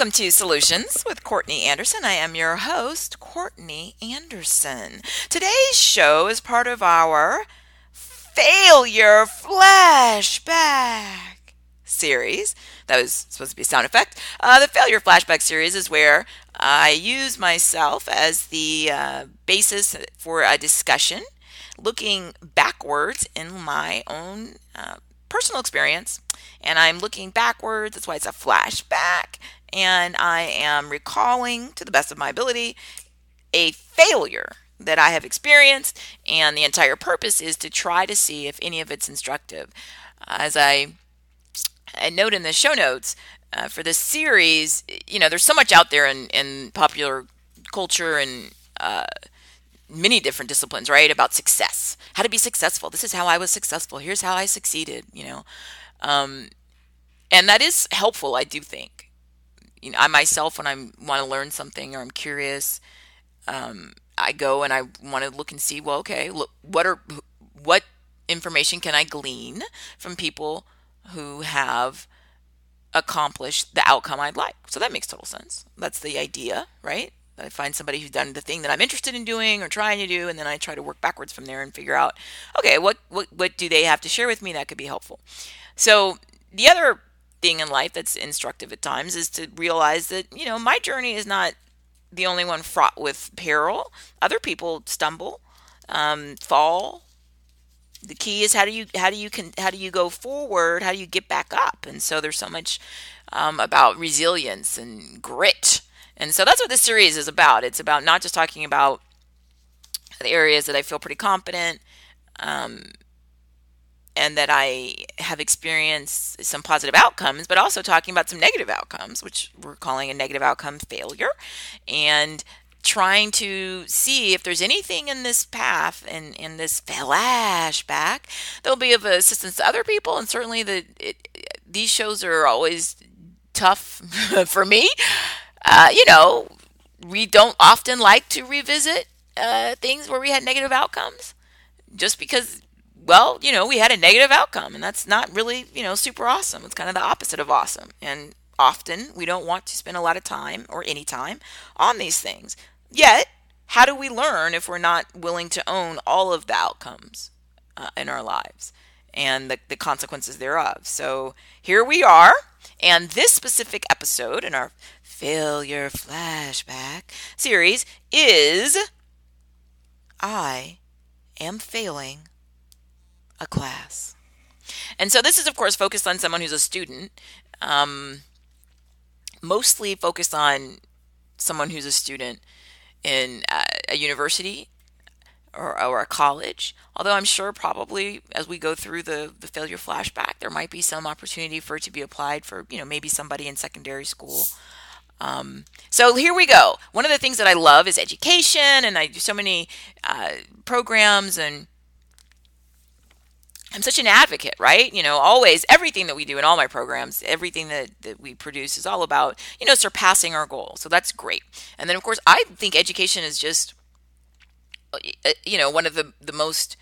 Welcome to Solutions with Courtney Anderson. I am your host, Courtney Anderson. Today's show is part of our Failure Flashback series. That was supposed to be a sound effect. Uh, the Failure Flashback series is where I use myself as the uh, basis for a discussion looking backwards in my own uh, personal experience and I'm looking backwards. That's why it's a flashback and I am recalling to the best of my ability a failure that I have experienced, and the entire purpose is to try to see if any of it's instructive. As I, I note in the show notes uh, for this series, you know, there's so much out there in, in popular culture and uh, many different disciplines, right? About success, how to be successful. This is how I was successful. Here's how I succeeded, you know. Um, and that is helpful, I do think you know, I myself, when I want to learn something or I'm curious, um, I go and I want to look and see, well, okay, look, what are, what information can I glean from people who have accomplished the outcome I'd like? So that makes total sense. That's the idea, right? I find somebody who's done the thing that I'm interested in doing or trying to do, and then I try to work backwards from there and figure out, okay, what what what do they have to share with me that could be helpful? So the other thing in life that's instructive at times is to realize that, you know, my journey is not the only one fraught with peril. Other people stumble, um, fall. The key is how do you how do you can how do you go forward? How do you get back up? And so there's so much um, about resilience and grit. And so that's what this series is about. It's about not just talking about the areas that I feel pretty confident um, and that I have experienced some positive outcomes, but also talking about some negative outcomes, which we're calling a negative outcome failure, and trying to see if there's anything in this path and in this flashback that'll be of assistance to other people. And certainly, the it, these shows are always tough for me. Uh, you know, we don't often like to revisit uh, things where we had negative outcomes just because well, you know, we had a negative outcome, and that's not really, you know, super awesome. It's kind of the opposite of awesome. And often we don't want to spend a lot of time or any time on these things. Yet, how do we learn if we're not willing to own all of the outcomes uh, in our lives and the, the consequences thereof? So here we are, and this specific episode in our failure flashback series is I am failing a class. And so this is, of course, focused on someone who's a student, um, mostly focused on someone who's a student in uh, a university or, or a college. Although I'm sure probably as we go through the, the failure flashback, there might be some opportunity for it to be applied for, you know, maybe somebody in secondary school. Um, so here we go. One of the things that I love is education, and I do so many uh, programs and I'm such an advocate, right? You know, always everything that we do in all my programs, everything that, that we produce is all about, you know, surpassing our goal. So that's great. And then, of course, I think education is just, uh, you know, one of the, the most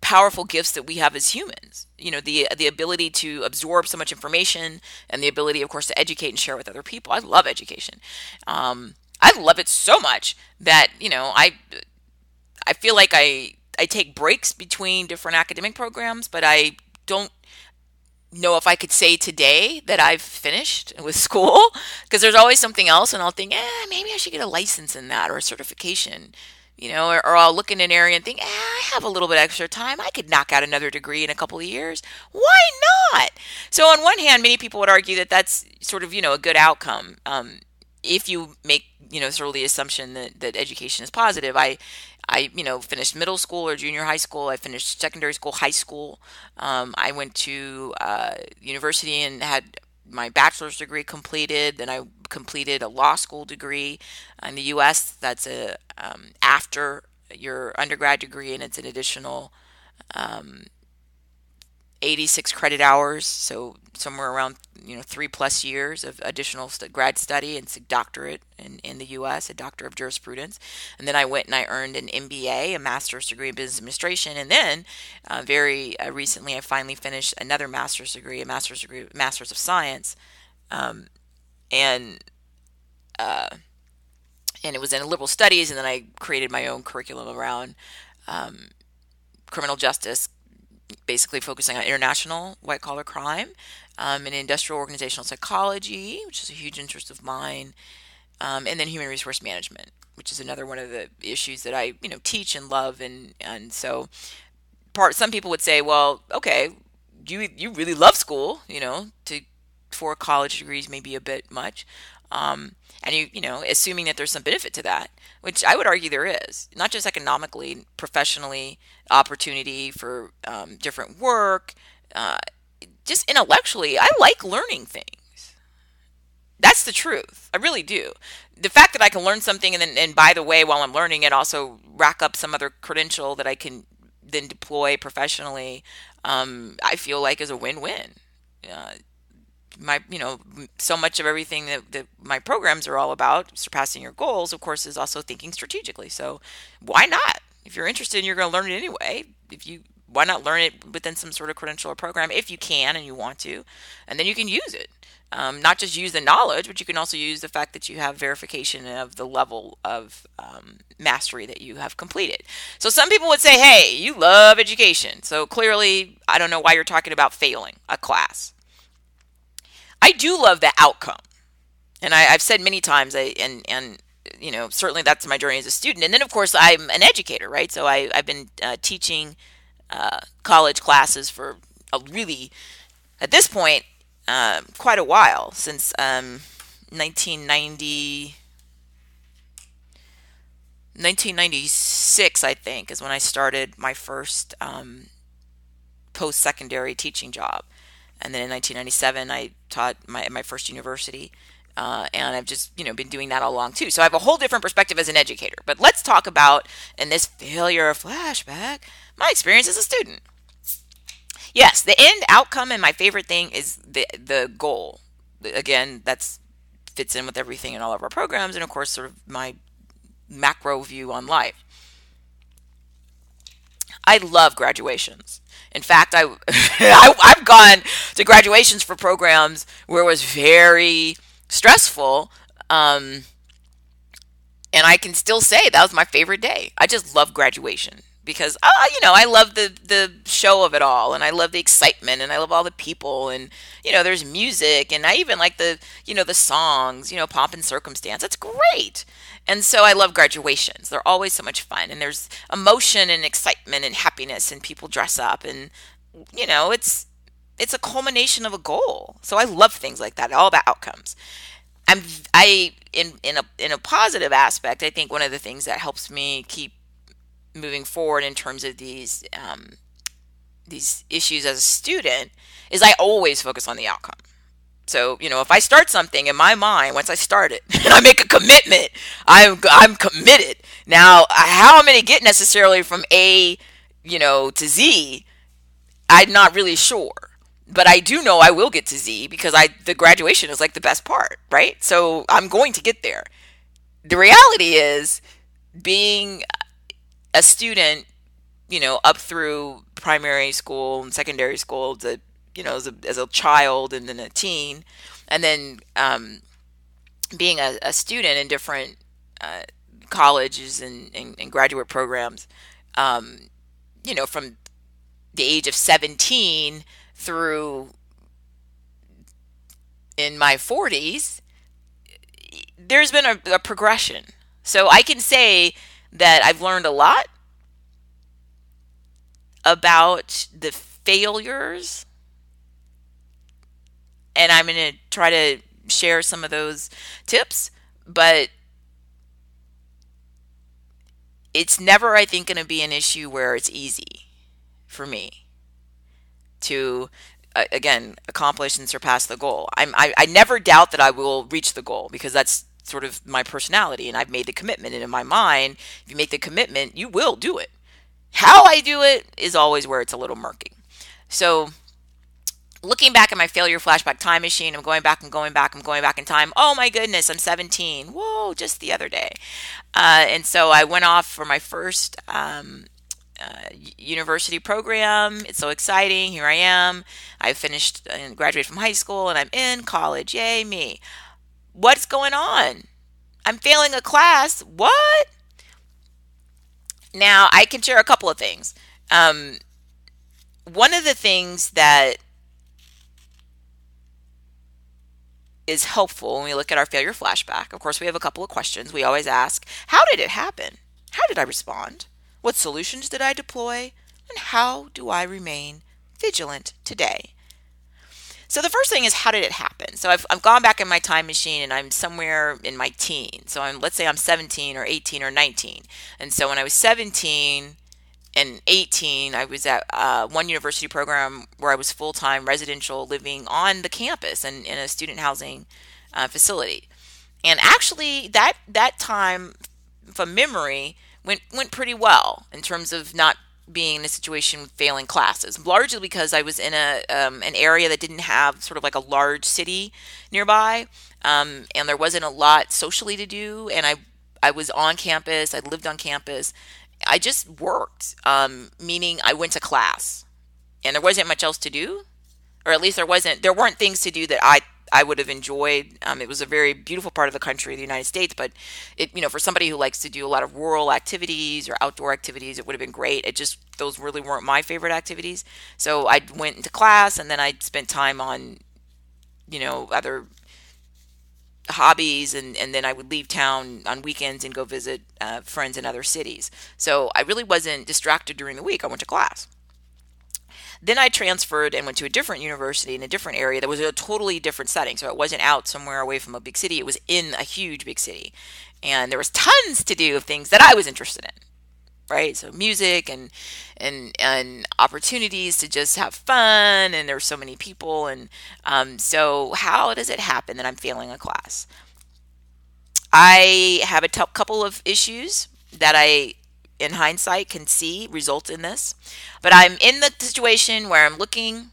powerful gifts that we have as humans. You know, the the ability to absorb so much information and the ability, of course, to educate and share with other people. I love education. Um, I love it so much that you know I I feel like I I take breaks between different academic programs, but I don't know if I could say today that I've finished with school because there's always something else, and I'll think, eh, maybe I should get a license in that or a certification, you know, or, or I'll look in an area and think, eh, I have a little bit extra time. I could knock out another degree in a couple of years. Why not? So, on one hand, many people would argue that that's sort of, you know, a good outcome. Um, if you make, you know, sort of the assumption that, that education is positive, I I, you know, finished middle school or junior high school. I finished secondary school, high school. Um, I went to uh, university and had my bachelor's degree completed. Then I completed a law school degree in the U.S. That's a um, after your undergrad degree, and it's an additional um, 86 credit hours, so somewhere around you know three plus years of additional grad study and doctorate in, in the U.S., a doctor of jurisprudence, and then I went and I earned an MBA, a master's degree in business administration, and then uh, very uh, recently I finally finished another master's degree, a master's degree, master's of science, um, and uh, and it was in liberal studies, and then I created my own curriculum around um, criminal justice, basically focusing on international white collar crime um, and industrial organizational psychology, which is a huge interest of mine, um, and then human resource management, which is another one of the issues that I you know teach and love, and and so part some people would say, well, okay, you you really love school, you know, to four college degrees may be a bit much. Um, and you you know assuming that there's some benefit to that which i would argue there is not just economically professionally opportunity for um, different work uh, just intellectually i like learning things. That's the truth. I really do. The fact that i can learn something and then and by the way while i'm learning it also rack up some other credential that i can then deploy professionally um, i feel like is a win-win. Uh, my you know so much of everything that, that my programs are all about surpassing your goals of course is also thinking strategically. So why not? If you're interested you're going to learn it anyway. If you why not learn it within some sort of credential or program if you can and you want to and then you can use it. Um, not just use the knowledge but you can also use the fact that you have verification of the level of um, mastery that you have completed. So some people would say hey you love education. So clearly i don't know why you're talking about failing a class I do love the outcome. And I, have said many times, I, and, and, you know, certainly that's my journey as a student. And then, of course, I'm an educator, right? So I, I've been uh, teaching uh, college classes for a really, at this point, uh, quite a while, since um, 1990. 1996, I think, is when I started my first um, post secondary teaching job. And then in 1997, I taught my my first university. Uh, and I've just you know been doing that all along too. So I have a whole different perspective as an educator. But let's talk about in this failure flashback my experience as a student. Yes, the end outcome and my favorite thing is the the goal. Again, that's fits in with everything in all of our programs, and of course, sort of my macro view on life. I love graduations. In fact, I, I have gone to graduations for programs where it was very stressful. Um, and I can still say that was my favorite day. I just love graduation because uh, you know I love the the show of it all, and I love the excitement, and I love all the people, and you know there's music, and I even like the you know the songs, you know pomp and circumstance. That's great, and so I love graduations. They're always so much fun, and there's emotion and excitement and happiness, and people dress up, and you know it's it's a culmination of a goal. So I love things like that, all about outcomes. I'm I in in a in a positive aspect. I think one of the things that helps me keep moving forward in terms of these um, these issues as a student is I always focus on the outcome. So, you know, if I start something in my mind, once I start it and I make a commitment, I'm I'm committed. Now, how I'm going to get necessarily from A, you know, to Z, I'm not really sure. But I do know I will get to Z because I the graduation is like the best part, right? So, I'm going to get there. The reality is being a student, you know, up through primary school and secondary school, to, you know, as a, as a child and then a teen, and then um, being a, a, student in different uh, colleges and, and, and, graduate programs, um, you know, from the age of 17 through in my 40s, there's been a, a progression. So I can say that I've learned a lot about the failures. And I'm going to try to share some of those tips, but it's never, I think, going to be an issue where it's easy for me to again accomplish and surpass the goal. I'm, I, I never doubt that I will reach the goal because that's sort of my personality and I've made the commitment. And in my mind, if you make the commitment, you will do it. How I do it is always where it's a little murky. So, looking back at my failure flashback time machine, I'm going back and going back, I'm going back in time. Oh my goodness, I'm 17. Whoa, just the other day. Uh, and so I went off for my first um, uh, university program. It's so exciting. Here I am. I finished and graduated from high school and I'm in college. Yay, me. What's going on? I'm failing a class. What? Now, I can share a couple of things. Um, one of the things that is helpful when we look at our failure flashback, of course, we have a couple of questions. We always ask, How did it happen? How did I respond? What solutions did I deploy? And how do I remain vigilant today? So the first thing is how did it happen? So I've, I've gone back in my time machine and I'm somewhere in my teens. So I'm let's say I'm 17 or 18 or 19. And so when I was 17 and 18, I was at uh, one university program where I was full time residential living on the campus and in a student housing uh, facility. And actually, that that time, from memory, went went pretty well in terms of not being in a situation with failing classes, largely because I was in a um, an area that didn't have sort of like a large city nearby, um, and there wasn't a lot socially to do. And I I was on campus, I lived on campus. I just worked, um, meaning I went to class, and there wasn't much else to do, or at least there wasn't there weren't things to do that I I would have enjoyed. Um, it was a very beautiful part of the country, the United States, but it, you know, for somebody who likes to do a lot of rural activities or outdoor activities, it would have been great. It just those really weren't my favorite activities. So I went into class and then I spent time on, you know, other hobbies and, and then I would leave town on weekends and go visit uh, friends in other cities. So I really wasn't distracted during the week. I went to class. Then I transferred and went to a different university in a different area that was a totally different setting. So it wasn't out somewhere away from a big city, it was in a huge big city. And there was tons to do of things that I was interested in. Right? So music and and and opportunities to just have fun and there's so many people and um, so how does it happen that I'm failing a class? I have a t- couple of issues that I in hindsight can see result in this. But I'm in the situation where I'm looking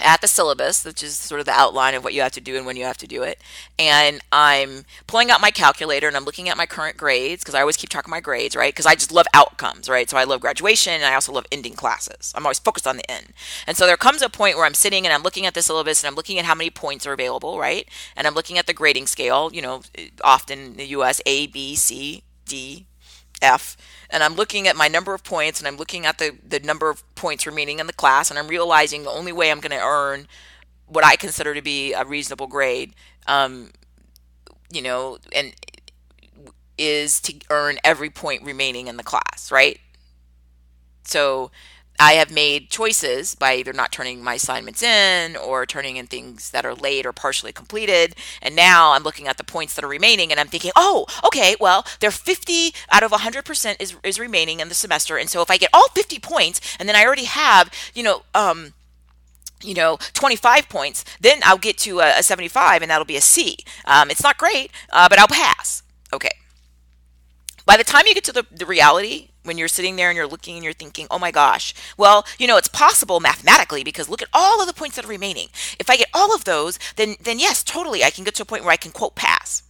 at the syllabus, which is sort of the outline of what you have to do and when you have to do it. And I'm pulling out my calculator and I'm looking at my current grades because I always keep track of my grades, right? Because I just love outcomes, right? So I love graduation and I also love ending classes. I'm always focused on the end. And so there comes a point where I'm sitting and I'm looking at the syllabus and I'm looking at how many points are available, right? And I'm looking at the grading scale, you know, often in the US A, B, C, D, F and I'm looking at my number of points and I'm looking at the, the number of points remaining in the class and I'm realizing the only way I'm going to earn what I consider to be a reasonable grade, um, you know, and is to earn every point remaining in the class, right? So I have made choices by either not turning my assignments in or turning in things that are late or partially completed. And now I'm looking at the points that are remaining and I'm thinking, oh, okay, well, there are 50 out of 100% is, is remaining in the semester. And so if I get all 50 points and then I already have, you know, um, you know, 25 points, then I'll get to a, a 75 and that'll be a C. Um, it's not great, uh, but I'll pass. Okay. By the time you get to the, the reality, when you're sitting there and you're looking and you're thinking, oh my gosh, well, you know, it's possible mathematically because look at all of the points that are remaining. If I get all of those, then then yes, totally, I can get to a point where I can quote pass.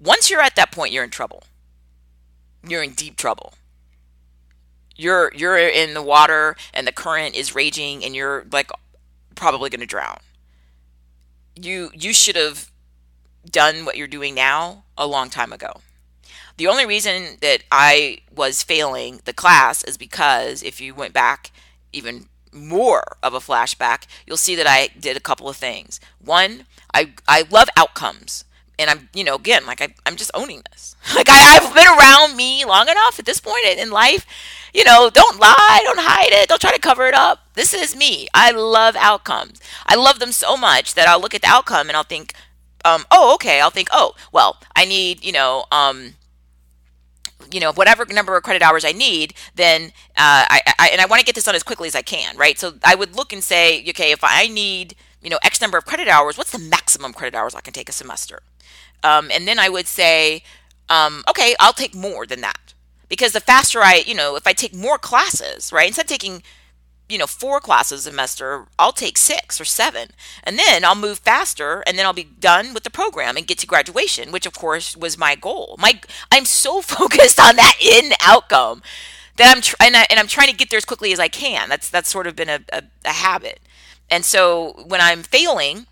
Once you're at that point, you're in trouble. You're in deep trouble. You're you're in the water and the current is raging and you're like probably going to drown. You you should have done what you're doing now a long time ago. The only reason that I was failing the class is because if you went back even more of a flashback, you'll see that I did a couple of things. One, I, I love outcomes. And I'm, you know, again, like I, I'm just owning this. Like I, I've been around me long enough at this point in life. You know, don't lie, don't hide it, don't try to cover it up. This is me. I love outcomes. I love them so much that I'll look at the outcome and I'll think, um, oh, okay. I'll think, oh, well, I need, you know, um, you know whatever number of credit hours I need, then uh, I, I and I want to get this done as quickly as I can, right? So I would look and say, okay, if I need you know X number of credit hours, what's the maximum credit hours I can take a semester? Um, and then I would say, um, okay, I'll take more than that because the faster I, you know, if I take more classes, right, instead of taking you know, four classes a semester, I'll take six or seven. And then I'll move faster and then I'll be done with the program and get to graduation, which of course was my goal. My I'm so focused on that end outcome that I'm tr- and, I, and I'm trying to get there as quickly as I can. That's that's sort of been a, a, a habit. And so when I'm failing,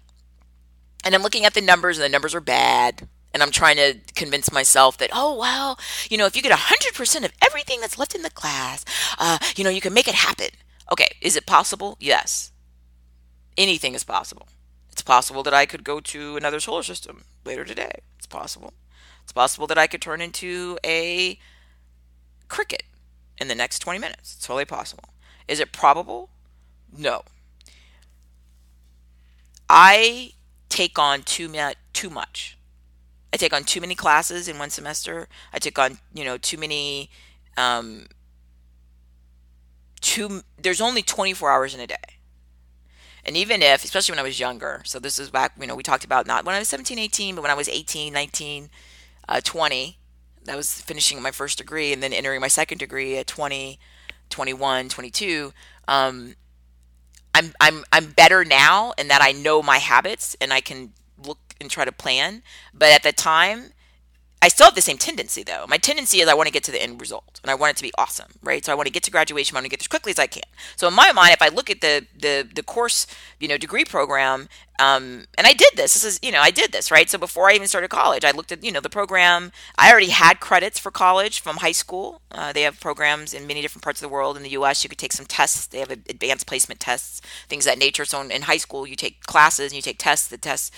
and I'm looking at the numbers, and the numbers are bad. And I'm trying to convince myself that, oh, well, you know, if you get 100% of everything that's left in the class, uh, you know, you can make it happen. Okay, is it possible? Yes. Anything is possible. It's possible that I could go to another solar system later today. It's possible. It's possible that I could turn into a cricket in the next 20 minutes. It's totally possible. Is it probable? No. I take on too much too much. I take on too many classes in one semester. I take on, you know, too many um too there's only 24 hours in a day. And even if, especially when I was younger, so this is back, you know, we talked about not when I was 17, 18, but when I was 18, 19, uh, 20, I was finishing my first degree and then entering my second degree at 20, 21, 22. Um, I'm I'm I'm better now in that I know my habits and I can look and try to plan. But at the time, I still have the same tendency though. My tendency is I want to get to the end result and I want it to be awesome, right? So I want to get to graduation, I want to get there as quickly as I can. So in my mind, if I look at the the the course, you know, degree program, um, and I did this. This is, you know, I did this, right? So before I even started college, I looked at, you know, the program. I already had credits for college from high school. Uh, they have programs in many different parts of the world. In the U.S., you could take some tests. They have advanced placement tests, things that nature. So in high school, you take classes and you take tests. The tests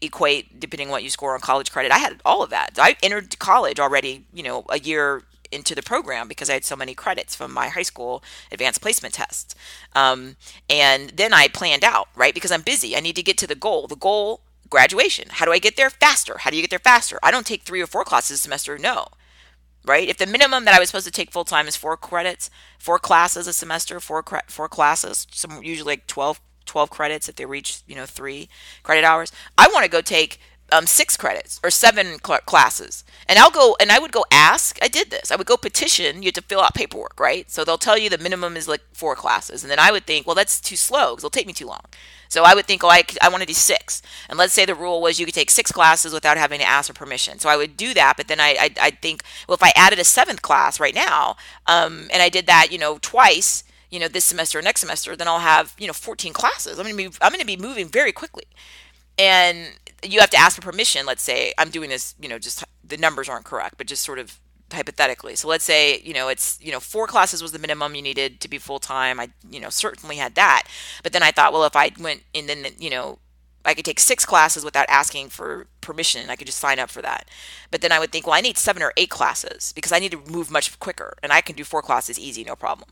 equate depending on what you score on college credit. I had all of that. I entered college already, you know, a year into the program because I had so many credits from my high school advanced placement tests. Um, and then I planned out, right? Because I'm busy. I need to get to the goal. The goal, graduation. How do I get there faster? How do you get there faster? I don't take three or four classes a semester. No. Right? If the minimum that I was supposed to take full time is four credits, four classes a semester, four four classes, some usually like 12 12 credits if they reach, you know, three credit hours. I want to go take um, six credits or seven cl- classes. And I'll go and I would go ask. I did this. I would go petition. You have to fill out paperwork, right? So they'll tell you the minimum is like four classes. And then I would think, well, that's too slow because it'll take me too long. So I would think, oh, I, I want to do six. And let's say the rule was you could take six classes without having to ask for permission. So I would do that. But then I, I, I think, well, if I added a seventh class right now um, and I did that, you know, twice, you know, this semester or next semester, then I'll have, you know, 14 classes. I'm going to be, I'm going to be moving very quickly. And you have to ask for permission. Let's say I'm doing this, you know, just the numbers aren't correct, but just sort of hypothetically. So let's say, you know, it's, you know, four classes was the minimum you needed to be full time. I, you know, certainly had that. But then I thought, well, if I went and then, you know, I could take six classes without asking for permission. I could just sign up for that. But then I would think, well, I need seven or eight classes because I need to move much quicker and I can do four classes easy, no problem.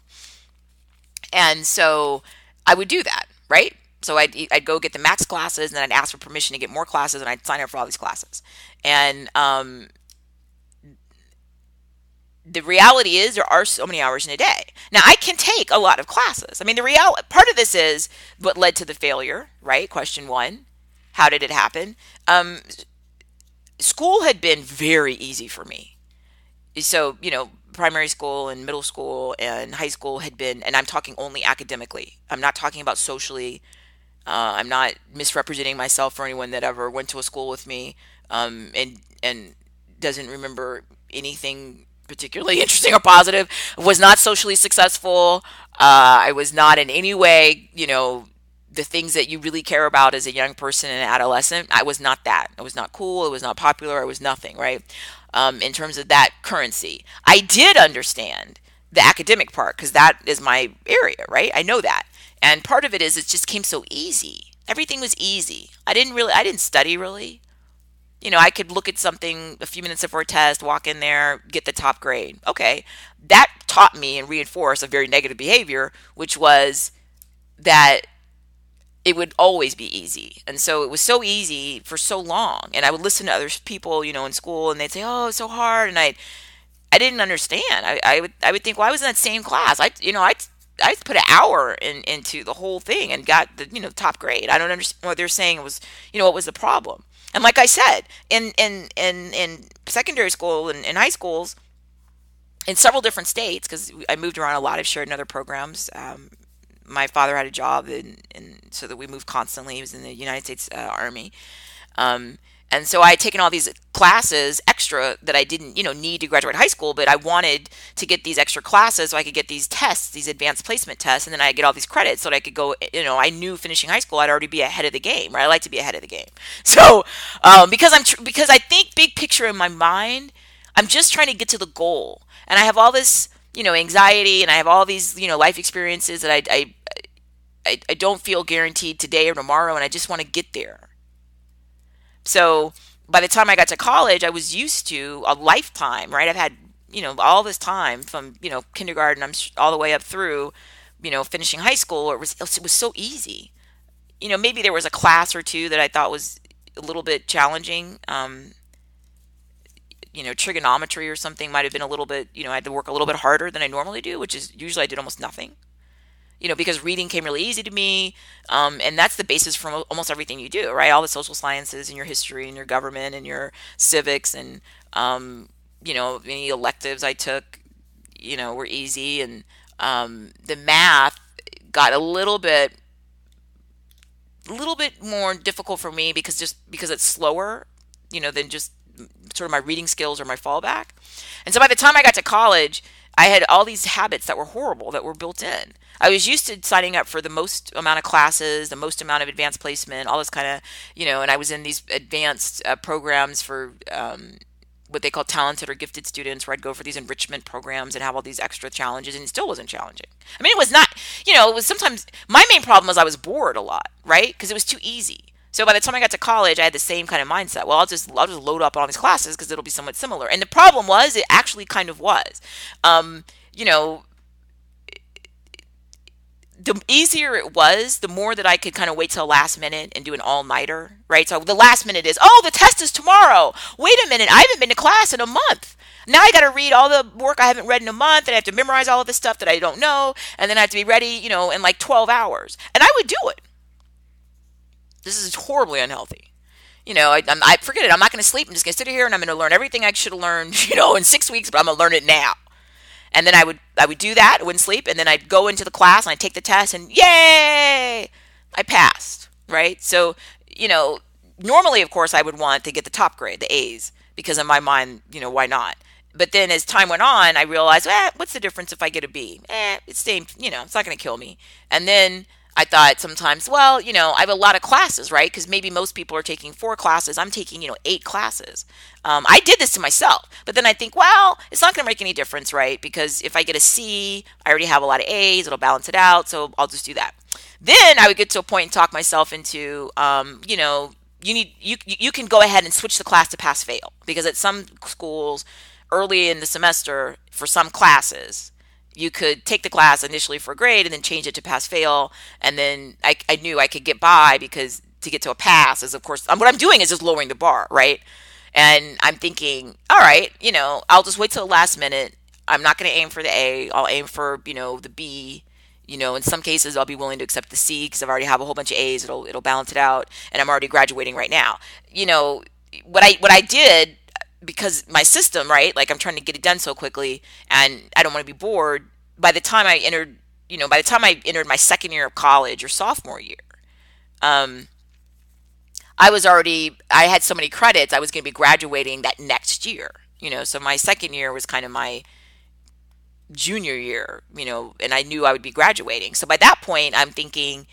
And so I would do that, right? So I'd, I'd go get the max classes and then I'd ask for permission to get more classes and I'd sign up for all these classes. And um, the reality is there are so many hours in a day. Now I can take a lot of classes. I mean, the reality part of this is what led to the failure, right? Question one, how did it happen? Um, school had been very easy for me. So you know, primary school and middle school and high school had been, and I'm talking only academically. I'm not talking about socially. Uh, I'm not misrepresenting myself for anyone that ever went to a school with me um, and and doesn't remember anything particularly interesting or positive. Was not socially successful. Uh, I was not in any way, you know, the things that you really care about as a young person and adolescent. I was not that. I was not cool. I was not popular. I was nothing, right? Um, in terms of that currency. I did understand the academic part because that is my area, right? I know that. And part of it is it just came so easy. Everything was easy. I didn't really, I didn't study really. You know, I could look at something a few minutes before a test, walk in there, get the top grade. Okay. That taught me and reinforced a very negative behavior, which was that it would always be easy. And so it was so easy for so long. And I would listen to other people, you know, in school and they'd say, Oh, it's so hard and I I didn't understand. I, I would I would think, well, I was in that same class. I you know, I I put an hour in, into the whole thing and got the you know top grade. I don't understand what they're saying It was you know what was the problem. And like I said, in in in, in secondary school and in high schools, in several different states, because I moved around a lot. I've shared in other programs, um, my father had a job, and, and so that we moved constantly. He was in the United States uh, Army. Um, And so I had taken all these classes extra that I didn't, you know, need to graduate high school, but I wanted to get these extra classes so I could get these tests, these advanced placement tests, and then I get all these credits so that I could go, you know, I knew finishing high school I'd already be ahead of the game, right? I like to be ahead of the game. So, um, because I'm tr- because I think big picture in my mind, I'm just trying to get to the goal. And I have all this, you know, anxiety and I have all these, you know, life experiences that I I I, I don't feel guaranteed today or tomorrow and I just want to get there. So by the time I got to college, I was used to a lifetime, right? I've had, you know, all this time from, you know, kindergarten, I'm all the way up through, you know, finishing high school. It was, it was so easy. You know, maybe there was a class or two that I thought was a little bit challenging. Um, you know, trigonometry or something might have been a little bit, you know, I had to work a little bit harder than I normally do, which is usually I did almost nothing you know, because reading came really easy to me. Um, and that's the basis for almost everything you do, right? All the social sciences and your history and your government and your civics and, um, you know, any electives I took, you know, were easy. And um, the math got a little bit, a little bit more difficult for me because just because it's slower, you know, than just sort of my reading skills or my fallback. And so by the time I got to college, I had all these habits that were horrible that were built in. I was used to signing up for the most amount of classes, the most amount of advanced placement, all this kind of, you know, and I was in these advanced uh, programs for um, what they call talented or gifted students, where I'd go for these enrichment programs and have all these extra challenges, and it still wasn't challenging. I mean, it was not, you know, it was sometimes my main problem was I was bored a lot, right? Because it was too easy. So by the time I got to college, I had the same kind of mindset. Well, I'll just I'll just load up on all these classes because it'll be somewhat similar. And the problem was, it actually kind of was. Um, you know, the easier it was, the more that I could kind of wait till last minute and do an all nighter, right? So the last minute is, oh, the test is tomorrow. Wait a minute, I haven't been to class in a month. Now I got to read all the work I haven't read in a month, and I have to memorize all of this stuff that I don't know, and then I have to be ready, you know, in like 12 hours. And I would do it. This is horribly unhealthy. You know, I, I forget it. I'm not going to sleep. I'm just going to sit here and I'm going to learn everything I should have learned, you know, in six weeks, but I'm going to learn it now. And then I would I would do that, I wouldn't sleep, and then I'd go into the class and I'd take the test, and yay, I passed. Right. So you know, normally, of course, I would want to get the top grade, the A's, because in my mind, you know, why not? But then as time went on, I realized, eh, what's the difference if I get a B? Eh, it's same, you know, it's not going to kill me. And then I thought sometimes, well, you know, I have a lot of classes, right? Because maybe most people are taking four classes. I'm taking, you know, eight classes. Um, I did this to myself, but then I think, well, it's not going to make any difference, right? Because if I get a C, I already have a lot of A's. It'll balance it out, so I'll just do that. Then I would get to a point and talk myself into, um, you know, you need you you can go ahead and switch the class to pass fail because at some schools early in the semester for some classes you could take the class initially for a grade and then change it to pass fail. And then I, I knew i could get by because to get to a pass is of course um, what i'm doing is just lowering the bar right? And i'm thinking all right you know i'll just wait till the last minute. I'm not going to aim for the a. I'll aim for you know the b you know. In some cases i'll be willing to accept the c because i've already have a whole bunch of a's. It'll it'll balance it out. And i'm already graduating right now. You know what i what i did because my system, right? Like I'm trying to get it done so quickly and I don't want to be bored. By the time I entered, you know, by the time I entered my second year of college or sophomore year, um, I was already, I had so many credits, I was going to be graduating that next year, you know, so my second year was kind of my junior year, you know, and I knew I would be graduating. So by that point, I'm thinking,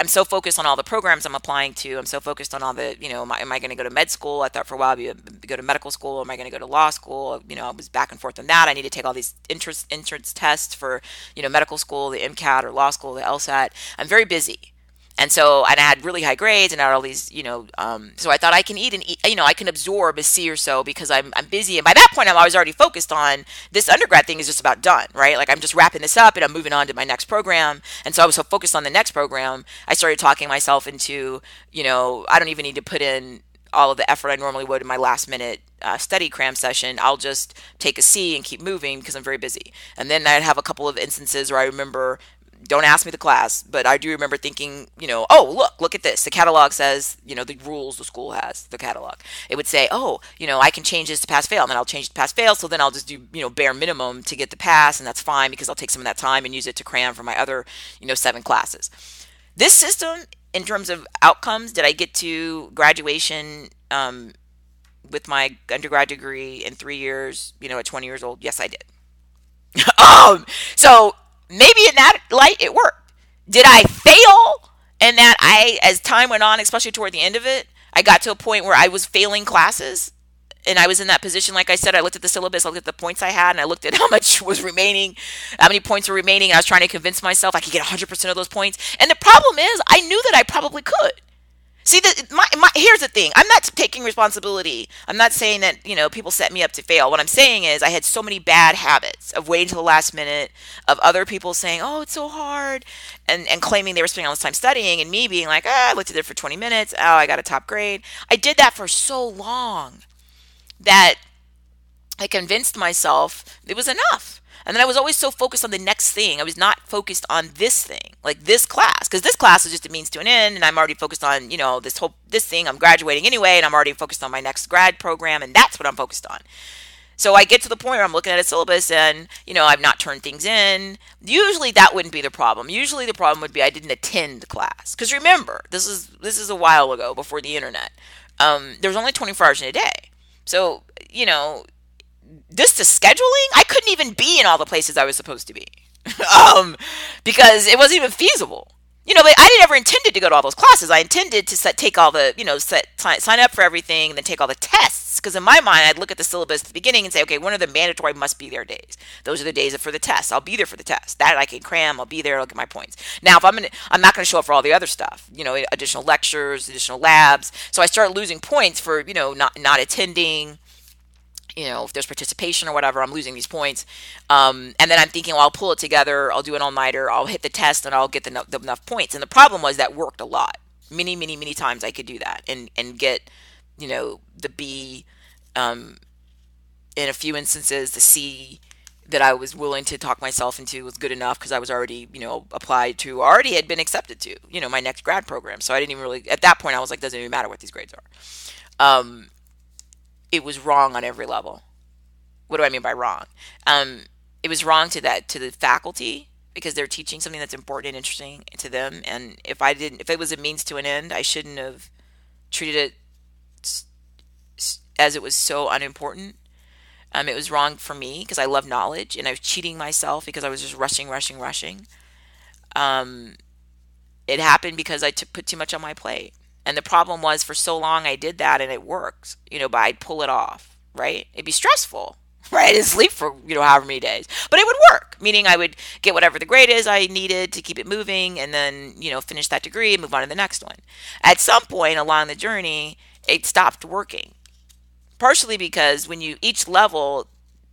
I'm so focused on all the programs I'm applying to. I'm so focused on all the, you know, am I, I going to go to med school? I thought for a while I'd be, go to medical school. Am I going to go to law school? You know, I was back and forth on that. I need to take all these entrance, entrance tests for, you know, medical school, the MCAT or law school, the LSAT. I'm very busy. And so, and I had really high grades and I had all these, you know, um, so I thought I can eat and eat, you know, I can absorb a C or so because I'm, I'm busy. And by that point, I'm always already focused on this undergrad thing is just about done, right? Like I'm just wrapping this up and I'm moving on to my next program. And so I was so focused on the next program, I started talking myself into, you know, I don't even need to put in all of the effort I normally would in my last minute uh, study cram session. I'll just take a C and keep moving because I'm very busy. And then I'd have a couple of instances where I remember don't ask me the class, but I do remember thinking, you know, oh, look, look at this. The catalog says, you know, the rules the school has, the catalog. It would say, oh, you know, I can change this to pass fail, and then I'll change it to pass fail. So then I'll just do, you know, bare minimum to get the pass, and that's fine because I'll take some of that time and use it to cram for my other, you know, seven classes. This system in terms of outcomes, did I get to graduation um, with my undergrad degree in three years, you know, at 20 years old? Yes, I did. um, so maybe in that light, it worked. Did I fail? And that I, as time went on, especially toward the end of it, I got to a point where I was failing classes and I was in that position. Like I said, I looked at the syllabus, I looked at the points I had, and I looked at how much was remaining, how many points were remaining. I was trying to convince myself I could get 100% of those points. And the problem is, I knew that I probably could. See, the, my, my, here's the thing. I'm not taking responsibility. I'm not saying that, you know, people set me up to fail. What I'm saying is I had so many bad habits of waiting till the last minute, of other people saying, oh, it's so hard, and, and claiming they were spending all this time studying, and me being like, ah, I looked at it for 20 minutes. Oh, I got a top grade. I did that for so long that I convinced myself it was enough. And then I was always so focused on the next thing. I was not focused on this thing, like this class, because this class is just a means to an end, and I'm already focused on, you know, this whole this thing. I'm graduating anyway, and I'm already focused on my next grad program, and that's what I'm focused on. So I get to the point where I'm looking at a syllabus and, you know, I've not turned things in. Usually that wouldn't be the problem. Usually the problem would be I didn't attend class. Because remember, this is this is a while ago before the internet. Um, was only 24 hours in a day. So, you know, this to scheduling, I couldn't even be in all the places I was supposed to be. um, because it wasn't even feasible. You know, but I didn't ever intended to go to all those classes. I intended to set, take all the, you know, set, sign, sign up for everything and then take all the tests. Because in my mind, I'd look at the syllabus at the beginning and say, okay, one of the mandatory must be there days? Those are the days for the test. I'll be there for the test. That I can cram. I'll be there. I'll get my points. Now, if I'm gonna, I'm not going to show up for all the other stuff. You know, additional lectures, additional labs. So I start losing points for, you know, not not attending you know, if there's participation or whatever, I'm losing these points. Um, and then I'm thinking, well, I'll pull it together. I'll do an all nighter. I'll hit the test and I'll get the, the, enough points. And the problem was that worked a lot. Many, many, many times I could do that and, and get, you know, the B, um, in a few instances, the C that I was willing to talk myself into was good enough because I was already, you know, applied to, already had been accepted to, you know, my next grad program. So I didn't even really, at that point, I was like, doesn't even matter what these grades are. Um, it was wrong on every level. What do I mean by wrong? Um, it was wrong to that to the faculty because they're teaching something that's important and interesting to them. And if I didn't, if it was a means to an end, I shouldn't have treated it as it was so unimportant. Um, it was wrong for me because I love knowledge and I was cheating myself because I was just rushing, rushing, rushing. Um, it happened because I put too much on my plate. And the problem was for so long I did that and it worked, you know, but I'd pull it off, right? It'd be stressful, right? And sleep for, you know, however many days. But it would work, meaning I would get whatever the grade is I needed to keep it moving and then, you know, finish that degree and move on to the next one. At some point along the journey, it stopped working. Partially because when you each level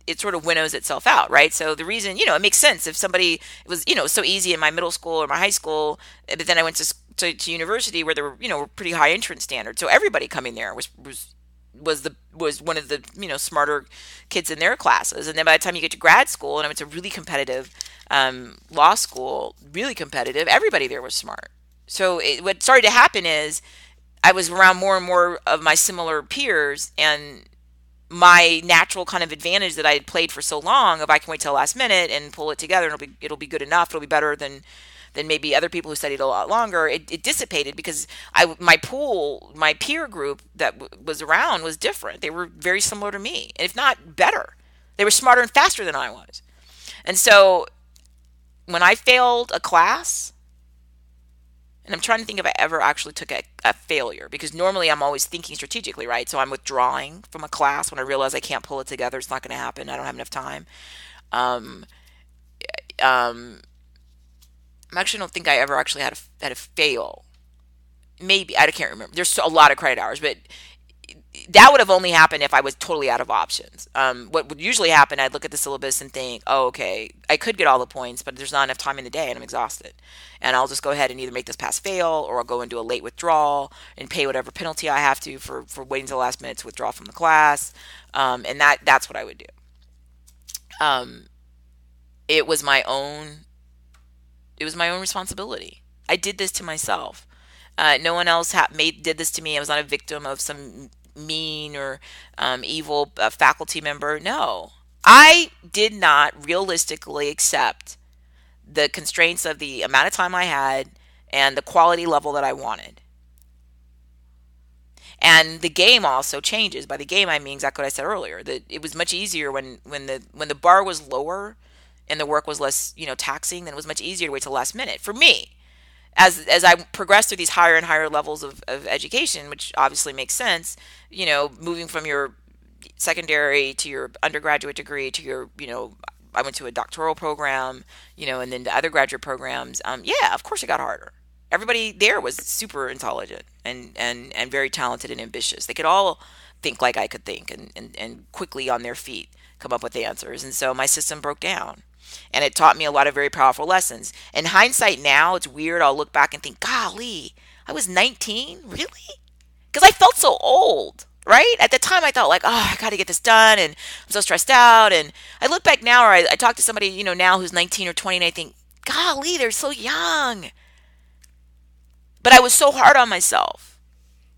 it sort of winnows itself out, right? So the reason, you know, it makes sense if somebody was, you know, so easy in my middle school or my high school, eh, but then I went to to, to university where there were you know pretty high entrance standards. So everybody coming there was was was the was one of the you know smarter kids in their classes. And then by the time you get to grad school, and it's a really competitive um, law school, really competitive, everybody there was smart. So it, what started to happen is I was around more and more of my similar peers, and my natural kind of advantage that I had played for so long, of I can wait till last minute and pull it together, and it'll be it'll be good enough. It'll be better than than maybe other people who studied a lot longer, it, it dissipated because I my pool, my peer group that w- was around was different. They were very similar to me, and if not better. They were smarter and faster than I was. And so when I failed a class, and I'm trying to think if I ever actually took a, a, failure because normally I'm always thinking strategically, right? So I'm withdrawing from a class when I realize I can't pull it together. It's not going to happen. I don't have enough time. Um, um, I actually don't think I ever actually had a had a fail. Maybe I can't remember. There's a lot of credit hours, but that would have only happened if I was totally out of options. Um, what would usually happen, I'd look at the syllabus and think, oh, okay, I could get all the points, but there's not enough time in the day and I'm exhausted. And I'll just go ahead and either make this pass fail or I'll go and do a late withdrawal and pay whatever penalty I have to for, for waiting till the last minute to withdraw from the class. Um, and that that's what I would do. Um, it was my own it was my own responsibility. I did this to myself. Uh, no one else ha- made did this to me. I was not a victim of some mean or um, evil uh, faculty member. No, I did not realistically accept the constraints of the amount of time I had and the quality level that I wanted. And the game also changes. By the game, I mean exactly what I said earlier. That it was much easier when when the when the bar was lower and the work was less you know taxing. Then it was much easier to wait till the last minute for me. As as I progressed through these higher and higher levels of, of education, which obviously makes sense, you know, moving from your secondary to your undergraduate degree to your you know I went to a doctoral program, you know, and then to other graduate programs. Um, yeah, of course it got harder everybody there was super intelligent and, and, and very talented and ambitious. They could all think like I could think and, and, and quickly on their feet come up with answers. And so my system broke down. And it taught me a lot of very powerful lessons. In hindsight now, it's weird. I'll look back and think, golly, I was 19? Really? Because I felt so old, right? At the time, I thought, like, oh, I got to get this done. And I'm so stressed out. And I look back now, or I, I talk to somebody, you know, now who's 19 or 20, and I think, golly, they're so young. But I was so hard on myself.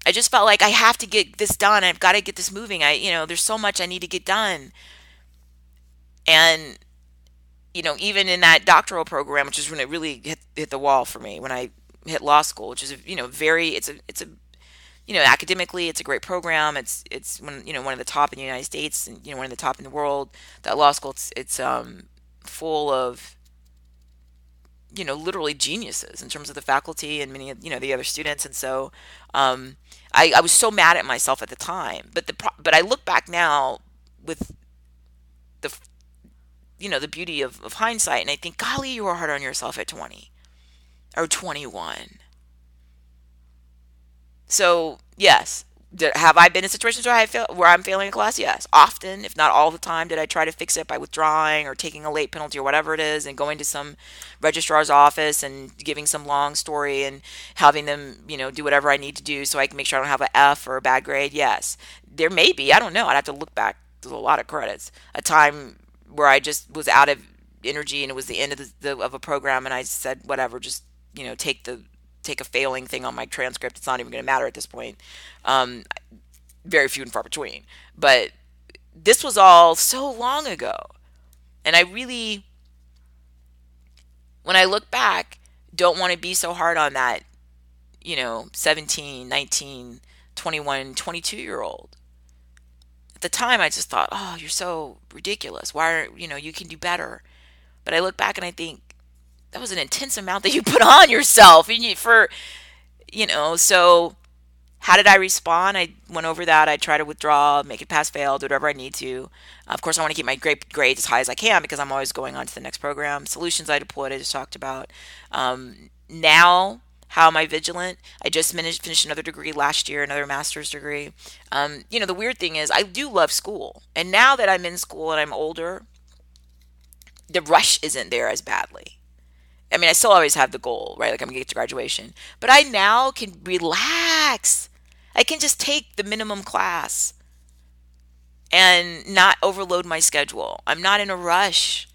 I just felt like I have to get this done. I've got to get this moving. I, you know, there's so much I need to get done. And, you know, even in that doctoral program, which is when it really hit, hit the wall for me, when I hit law school, which is, you know, very, it's a, it's a, you know, academically, it's a great program. It's, it's one, you know, one of the top in the United States and, you know, one of the top in the world. That law school, it's, it's um, full of you know literally geniuses in terms of the faculty and many of you know the other students and so um, I, I was so mad at myself at the time but the but I look back now with the you know the beauty of, of hindsight and I think golly you were hard on yourself at 20 or 21 so yes have I been in situations where I feel where I'm failing a class? Yes, often, if not all the time. Did I try to fix it by withdrawing or taking a late penalty or whatever it is, and going to some registrar's office and giving some long story and having them, you know, do whatever I need to do so I can make sure I don't have an F or a bad grade? Yes, there may be. I don't know. I'd have to look back. There's a lot of credits. A time where I just was out of energy and it was the end of the, the of a program, and I said, whatever, just you know, take the take a failing thing on my transcript. It's not even going to matter at this point. Um, very few and far between. But this was all so long ago. And I really, when I look back, don't want to be so hard on that, you know, 17, 19, 21, 22 year old. At the time, I just thought, oh, you're so ridiculous. Why are, you know, you can do better. But I look back and I think, that was an intense amount that you put on yourself. You, for you know so how did i respond? I went over that. I try to withdraw make it pass fail do whatever i need to. Of course i want to keep my great grades as high as i can because i'm always going on to the next program. Solutions i deployed i just talked about. Um, now how am i vigilant i just finished, finished another degree last year another master's degree um, you know the weird thing is i do love school and now that i'm in school and i'm older the rush isn't there as badly I mean, I still always have the goal, right? Like I'm gonna get to graduation, but I now can relax. I can just take the minimum class and not overload my schedule. I'm not in a rush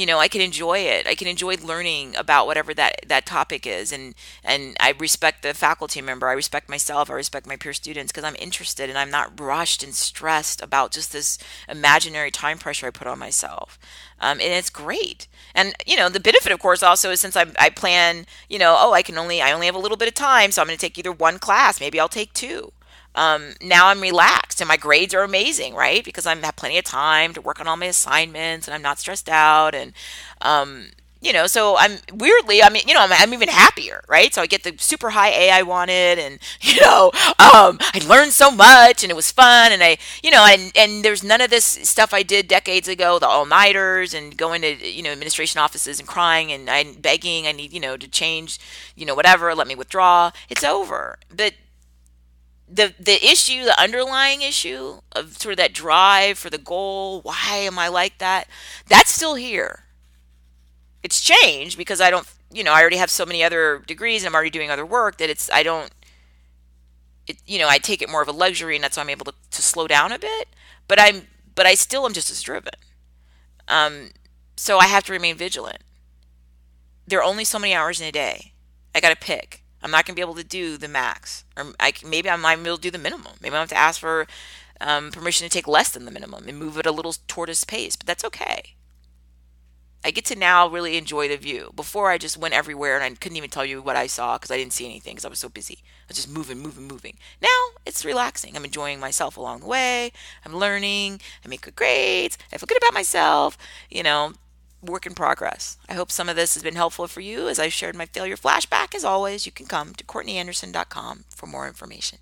you know i can enjoy it. I can enjoy learning about whatever that that topic is. And and i respect the faculty member. I respect myself. I respect my peer students because i'm interested and i'm not rushed and stressed about just this imaginary time pressure i put on myself. Um, and it's great. And you know the benefit of course also is since I, I plan you know oh i can only i only have a little bit of time so i'm going to take either one class. Maybe i'll take two um, now I'm relaxed and my grades are amazing, right? Because I have plenty of time to work on all my assignments and I'm not stressed out. And, um, you know, so I'm weirdly, I mean, you know, I'm, I'm, even happier, right? So I get the super high A I wanted, and you know, um, I learned so much, and it was fun, and I, you know, and and there's none of this stuff I did decades ago, the all nighters, and going to you know administration offices and crying and I begging, I need you know to change, you know, whatever, let me withdraw. It's over, but the the issue, the underlying issue of sort of that drive for the goal, why am I like that? That's still here. It's changed because I don't, you know, I already have so many other degrees and I'm already doing other work that it's I don't it you know, I take it more of a luxury and that's why I'm able to, to slow down a bit, but I'm but I still am just as driven. Um so I have to remain vigilant. There are only so many hours in a day. I got to pick. I'm not going to be able to do the max, or I, maybe I might be able to do the minimum. Maybe I have to ask for um, permission to take less than the minimum and move at a little tortoise pace, but that's okay. I get to now really enjoy the view. Before I just went everywhere and I couldn't even tell you what I saw because I didn't see anything because I was so busy. I was just moving, moving, moving. Now it's relaxing. I'm enjoying myself along the way. I'm learning. I make good grades. I feel good about myself. You know, work in progress. I hope some of this has been helpful for you as I've shared my failure flashback. As always, you can come to CourtneyAnderson.com for more information.